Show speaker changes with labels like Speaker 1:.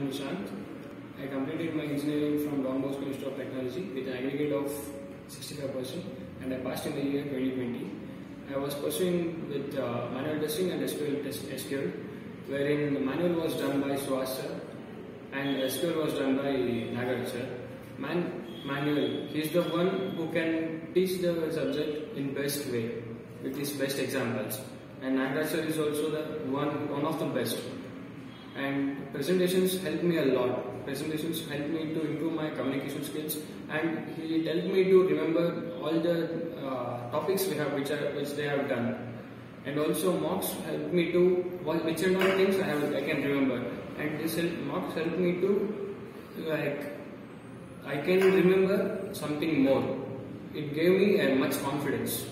Speaker 1: I'm Nishanth. I completed my engineering from Don Bosco Institute of Technology with an aggregate of 65% and I passed in the year 2020. I was pursuing with uh, manual testing and SQL test SQL, wherein the manual was done by sir and SQL was done by Nagaraj sir. Man, manual, he is the one who can teach the subject in best way with his best examples. And Nagaraj sir is also the one, one of the best and presentations helped me a lot. Presentations helped me to improve my communication skills, and he helped me to remember all the uh, topics we have, which are which they have done, and also mocks helped me to which and all things I have I can remember, and this help, mocks helped me to like I can remember something more. It gave me a much confidence.